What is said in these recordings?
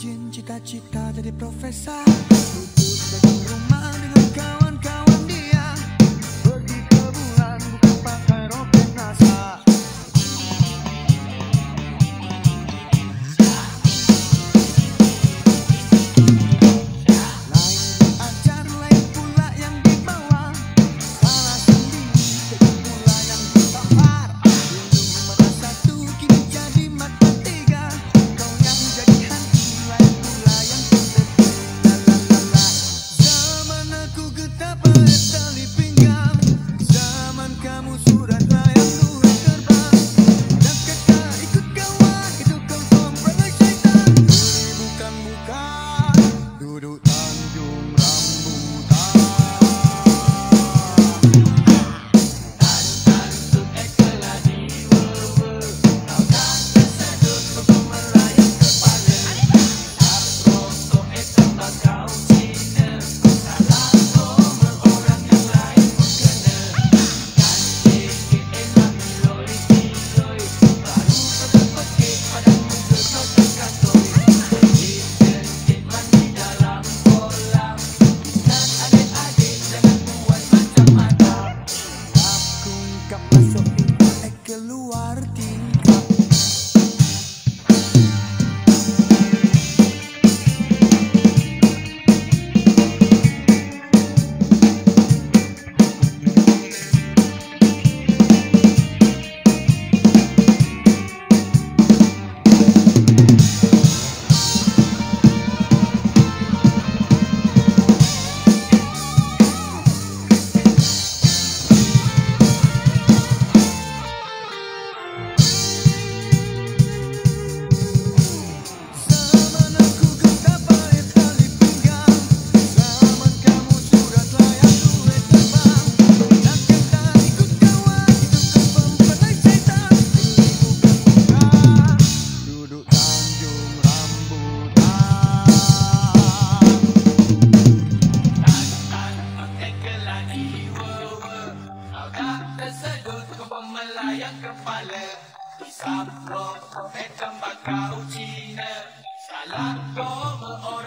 Jin cita-cita jadi profesor Duduk di rumah pale Isapo, etambaka ucine Salat kome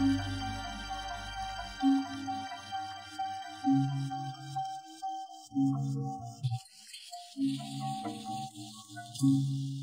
Thank you.